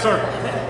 sir.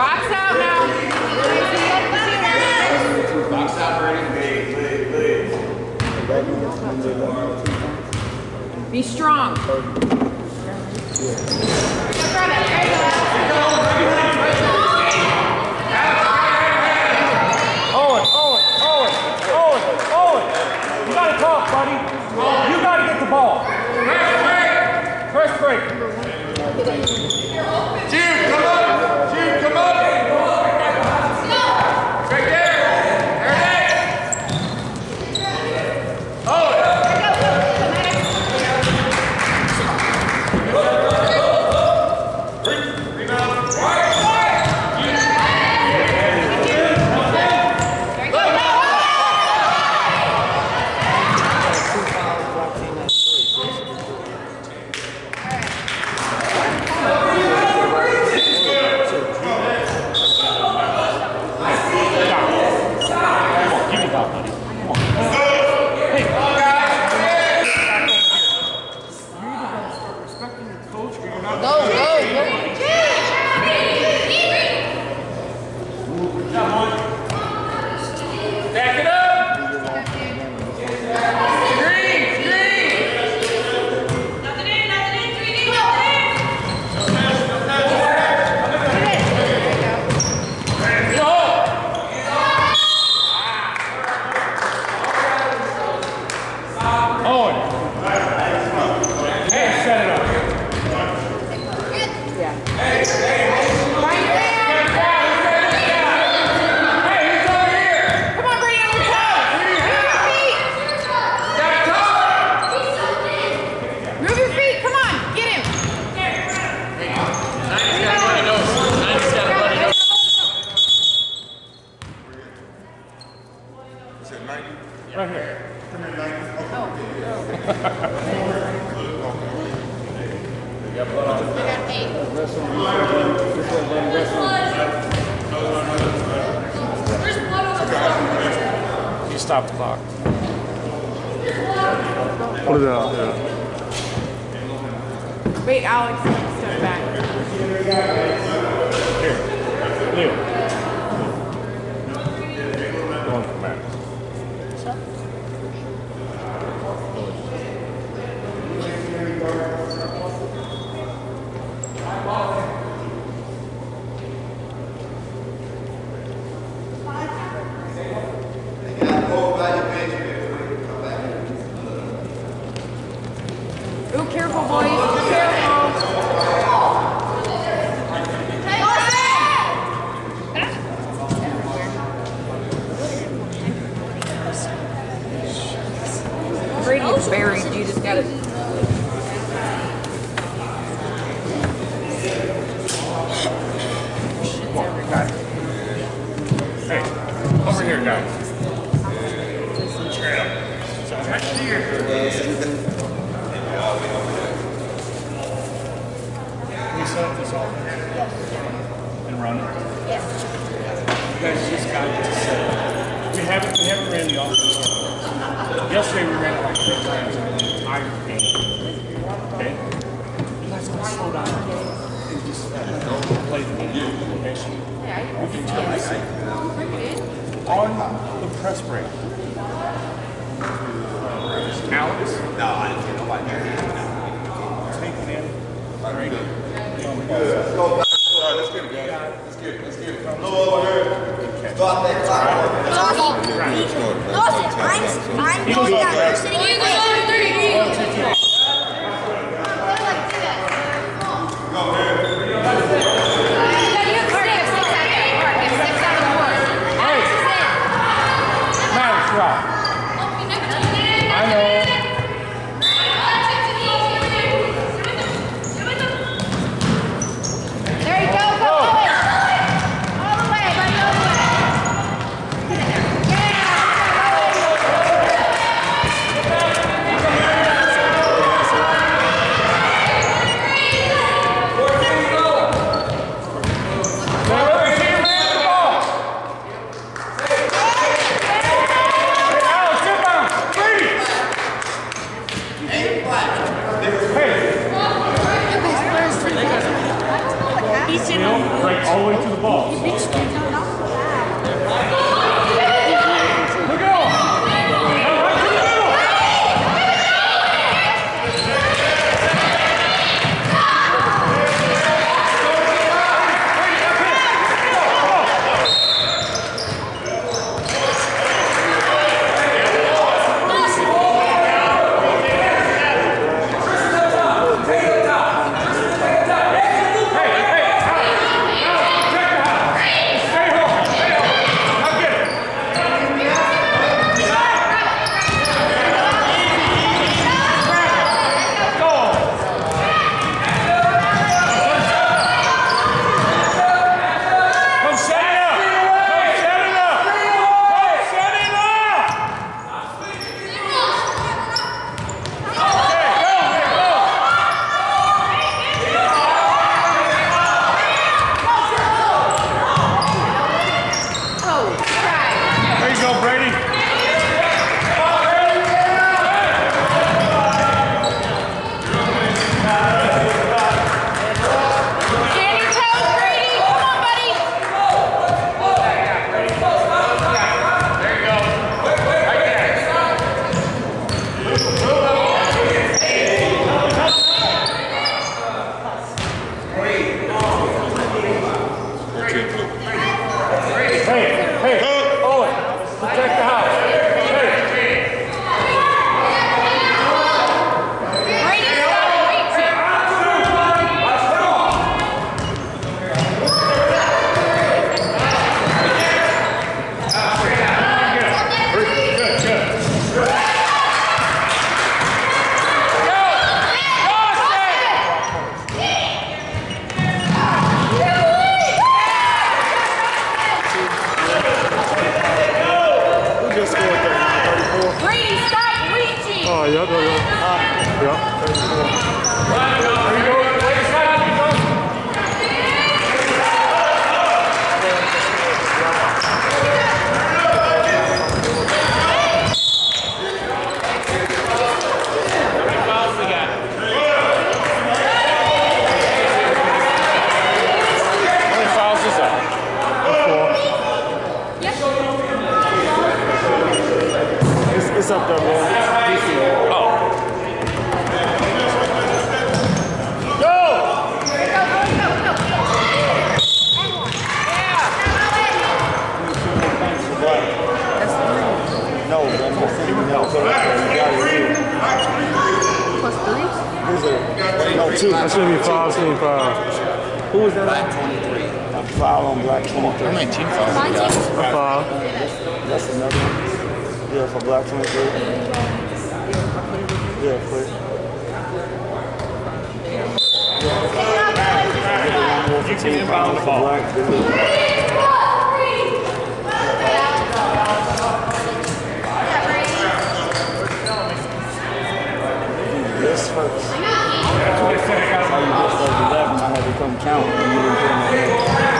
Box out now. Box out, Brady. Please, please. Be strong. I'm, I'm first. That's how you get started 11. I had to come count.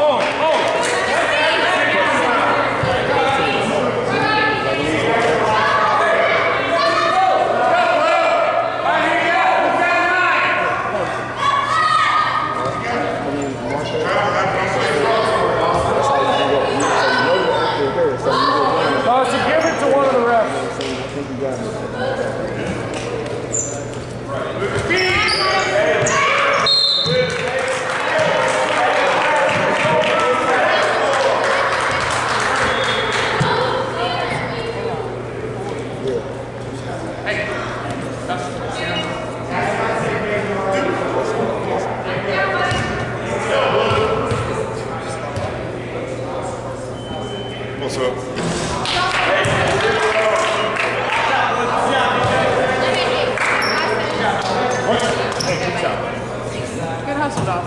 Oh, oh! Uh, so give it to one of the refs. What's up? Good hustle, dog.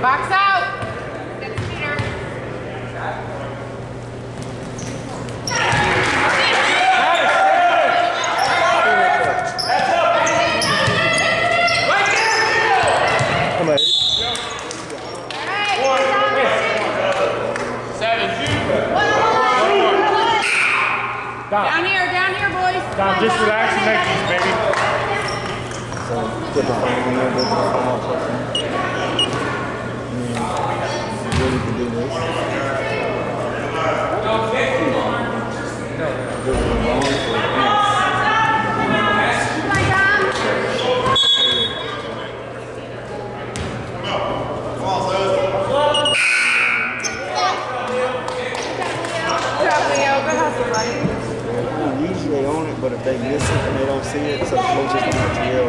Box out. Come on. Down here, boys. Now just relax and make these, baby. So, put the phone on there, put the phone on person. And you really can do this. But if they miss it and they don't see it, so coaches don't have to yell.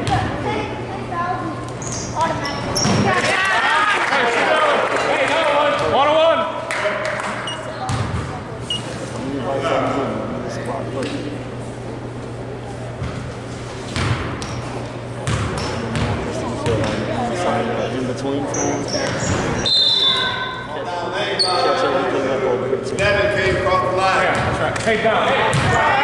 One on one. In, between. Catch everything up over here. Devin came across the line. Take down. Come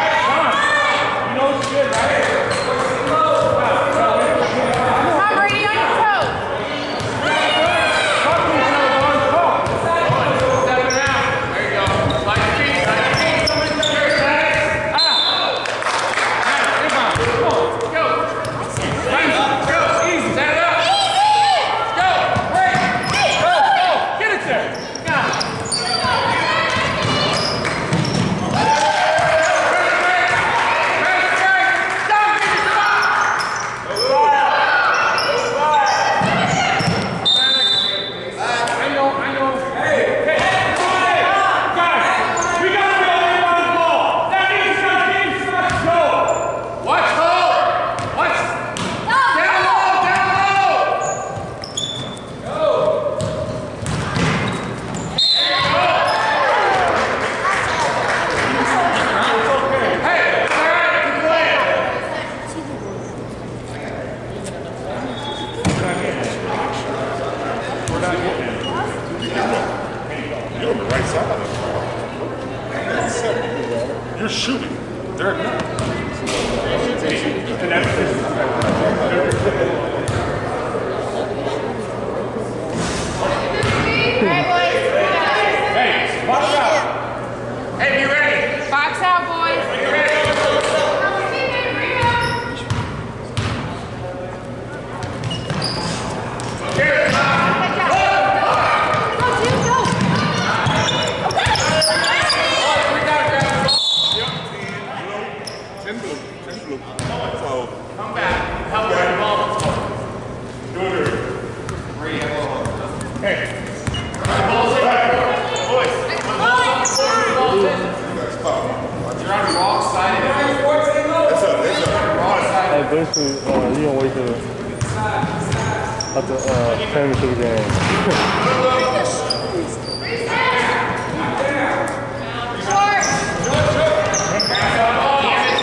Ten blue. Ten blue. So come back. Help her involve. Do it. Hey. Boys. You're on the wrong side. Like basically, uh, you don't wait till at the uh, championship game.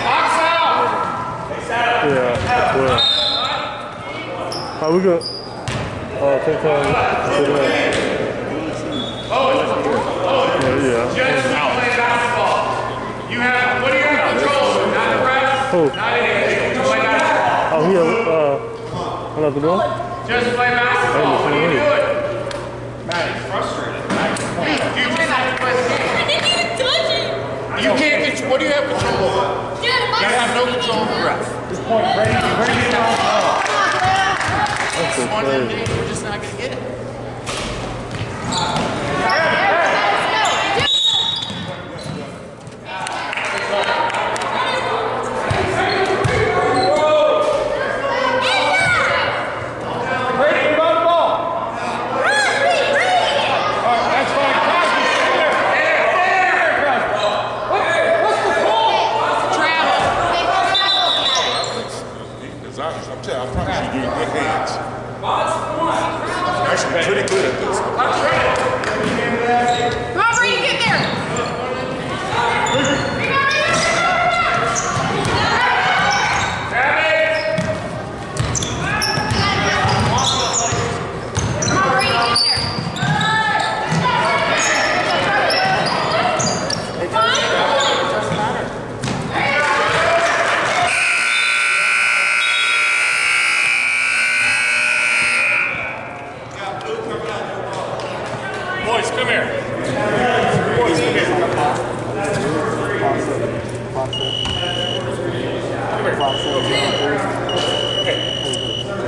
Box out. Yeah, well. We go? Uh, take time to that. Yeah, yeah. Just play basketball. You have, what do you have control over? Not the refs? Who? Not anything. You play basketball. Oh, yeah, uh, what else to? Just play basketball. What are you doing? Matt, he's frustrated. You just have to play the game. I didn't even touch it. You can't control, what do you have control over? Yeah, You have no control over the refs. That's so One of them crazy. days, we're just not gonna get it. Brady, you got the ball. All right, that's fine. Crosby, stay there. Stay there, stay there, Crosby. What- What's the call? Travel. Because I, I'm telling you, I promise you, you're in good hands. Actually, pretty good at this. Come on, Brady, get there. Come on, Brady, get there. Boys, come here. Boys, come here.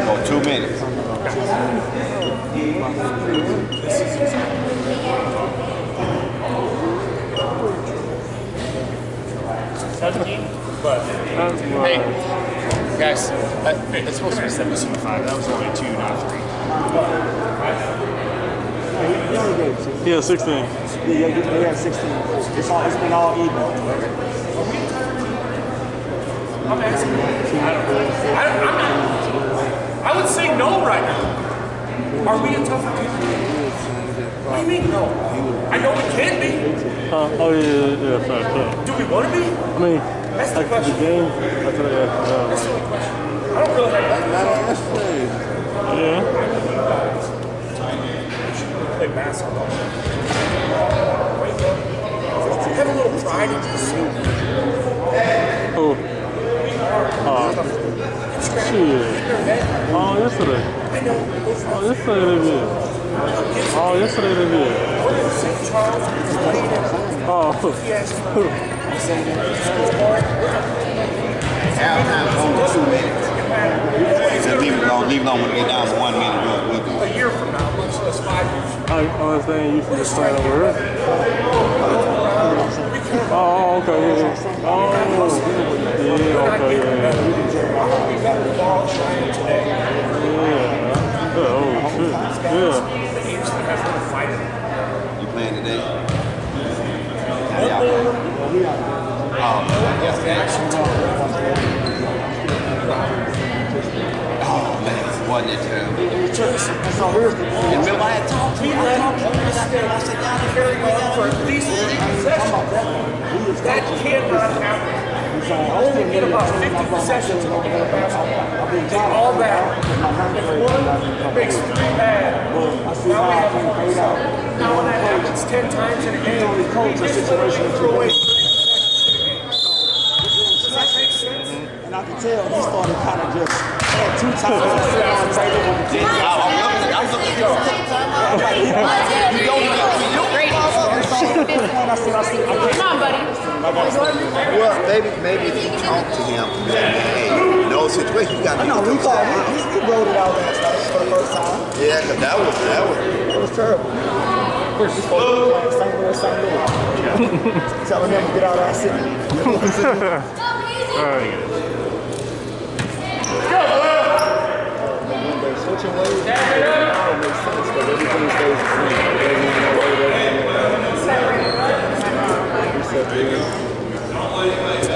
Oh, two minutes. That's Hey, right. guys, uh, it's supposed to be 75. That was only two, not three. Yeah, 16. Yeah, yeah, they had 16. It's, all, it's been all even. I'm asking. I don't know. I, I'm not. I would say no right now. Are we a tougher team? What do you mean no? I know we can't be. Huh? Oh, yeah, yeah, yeah, sorry, sorry. Do we want to be? I mean, That's the after the question. game, after the, uh, That's the only question. I don't really have that. yeah. play basketball. Have a little pride in yourself. Oh. Oh. Oh, yesterday. Oh, yesterday they did. Oh, yesterday they did. We're in St. Charles. We played at Oh. Halftime, only two minutes. So leave it alone, leave it alone when we get down to one minute, we'll, we'll go. A year from now, much less five years. I understand you should just sign over. Oh, okay, yeah. Oh, yeah, okay, yeah. Today. Oh, shit. Yeah. The teams that have to fight it. You playing today? Yeah. Um, oh, man, wasn't it terrible? And remember, I had to you, I talked to you, I said, y'all. For at least that cannot happen. I only get about 50 possessions over the all that If one makes three bad, now we have out. Now when that happens 10 times in a game, we just literally throw away And I can tell he started kind of just had two times. I'm looking. I'm looking. You don't. Come on, buddy. Well, maybe maybe if you talk to him, then, hey, in those you got to. I know we thought we, we, we wrote it out last night for the first time. Yeah, because that was that was. that was terrible. Of course, to get out of our city. All right. Switching ways, it makes sense because everything stays the same. Obrigado.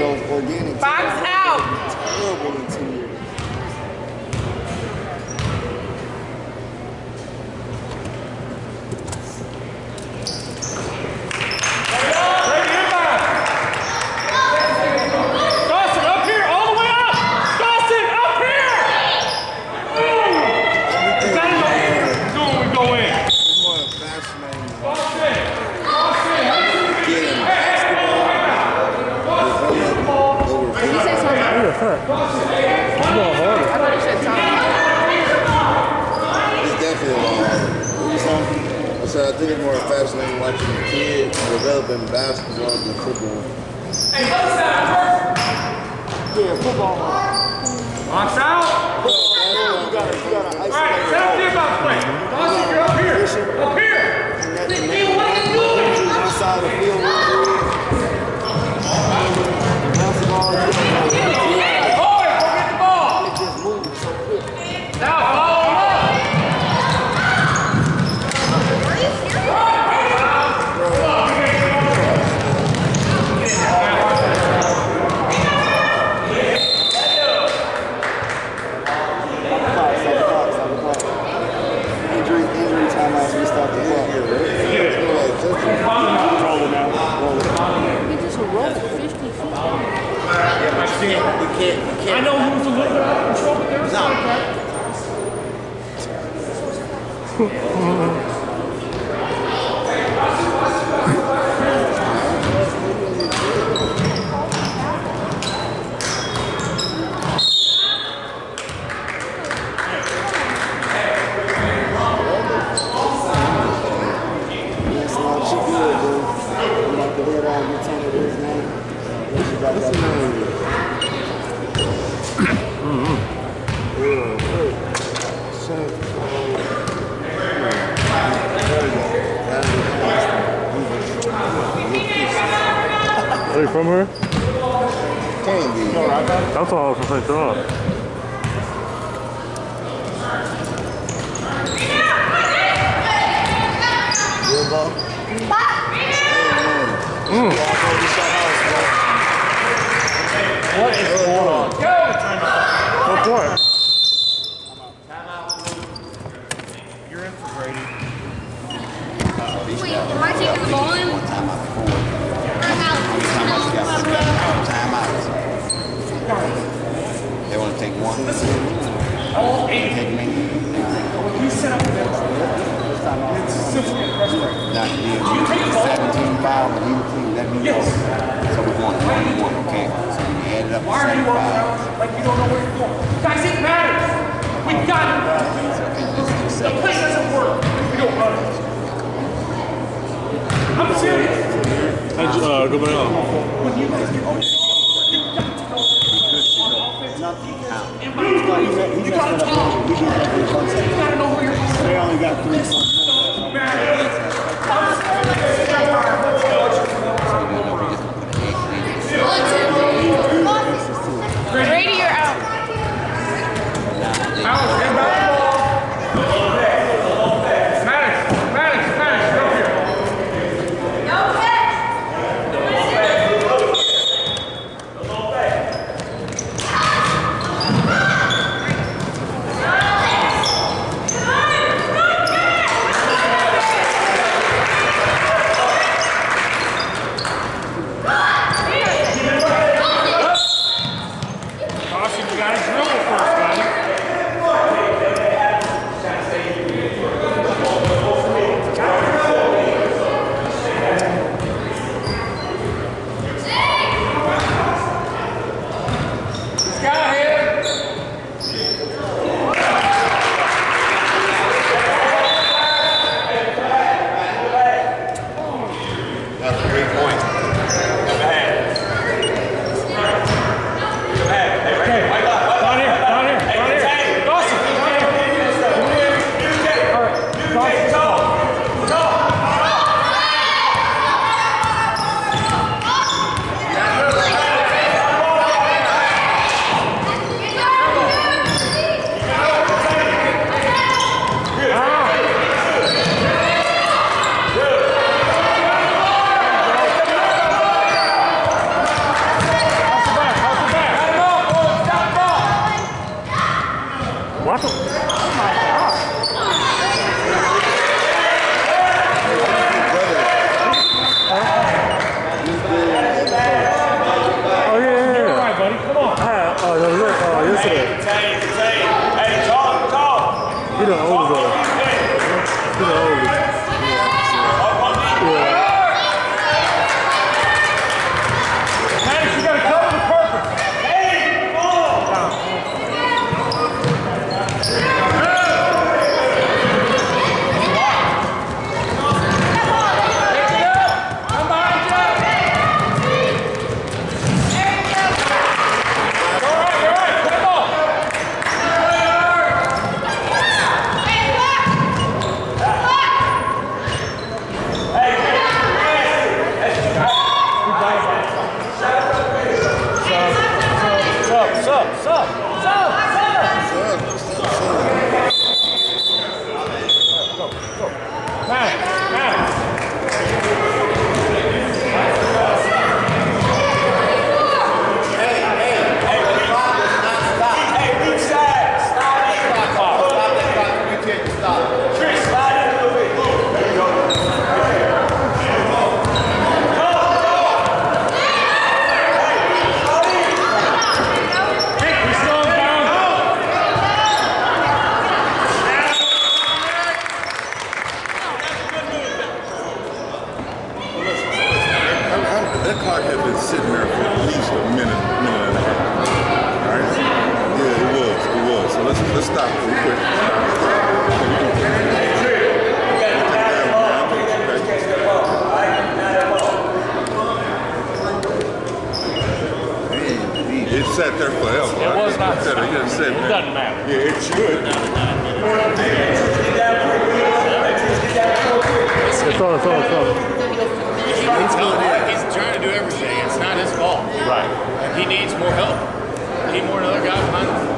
those organic. Box out. Terrible interior. Yes. So we one and one, okay? So we up Why are you walking around like you don't know where you're going? Guys, it matters. We got it. The play doesn't work. We don't run it. I'm serious. Uh. When you guys get on, you got to. You gotta talk. You gotta know where you're going. They only got three. sat there forever. It was not. It doesn't matter. Yeah, it should. It's on throw on throw on. You can tell he's trying to do everything. It's not his fault. Right. He needs more help. He need more another guy behind him.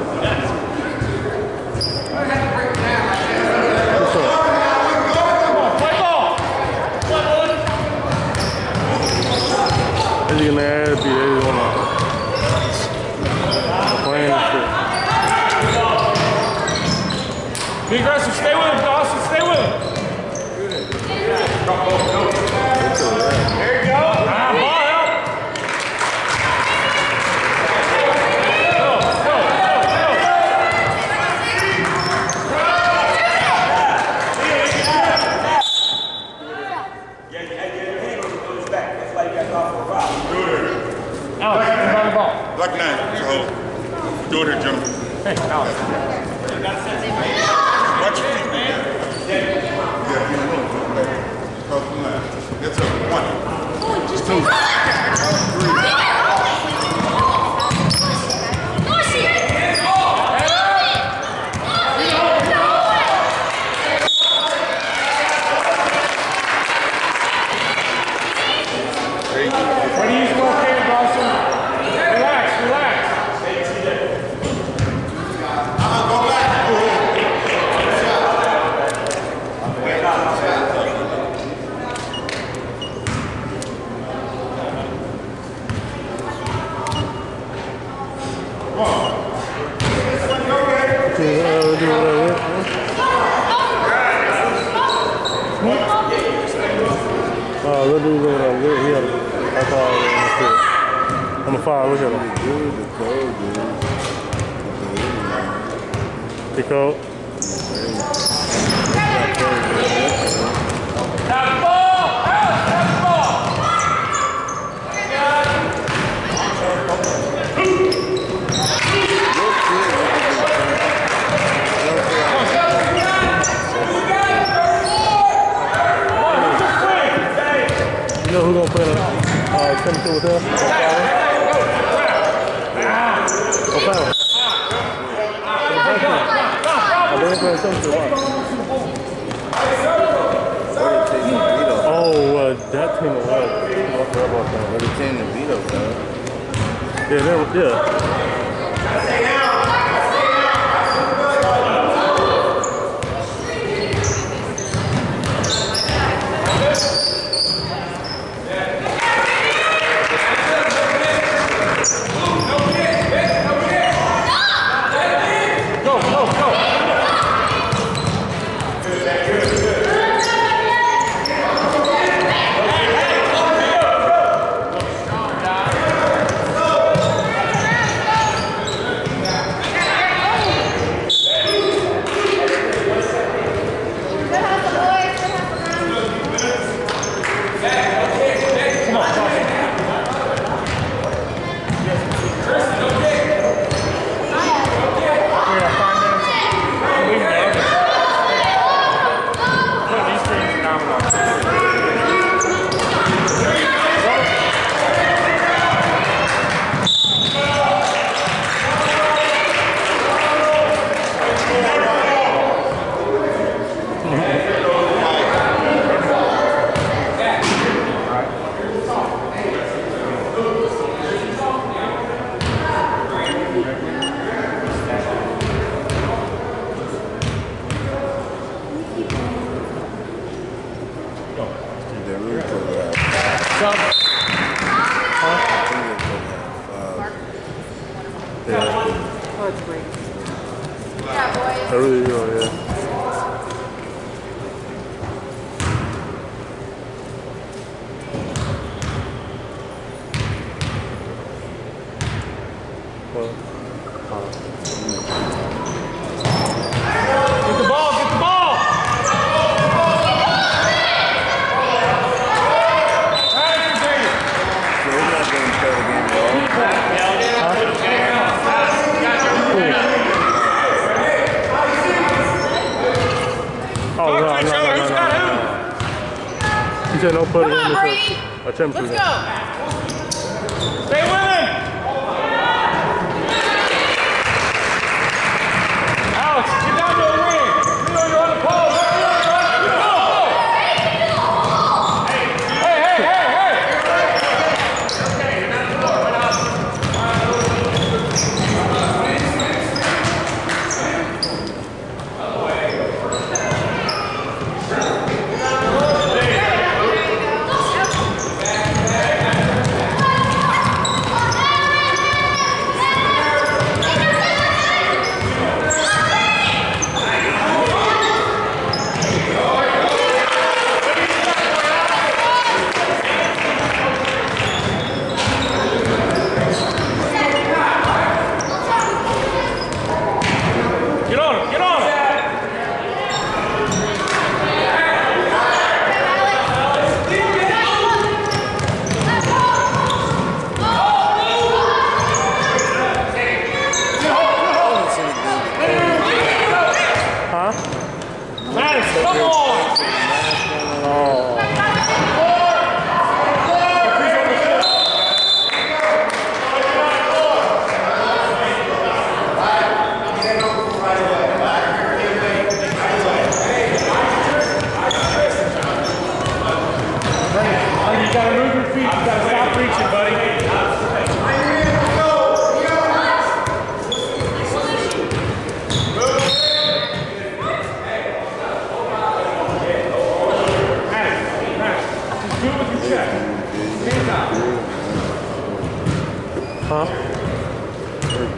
millionaire. Alex. Yeah, that was, yeah.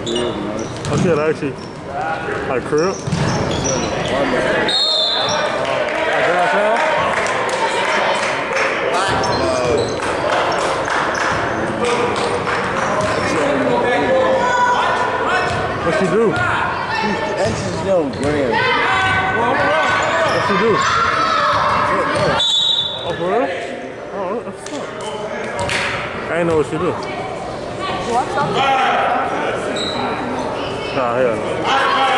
I can't actually. I crib. What she do? That's just no grand. What she do? Oh, for real? Oh, that's fuck. I know what she do. What's up? 啥还有了。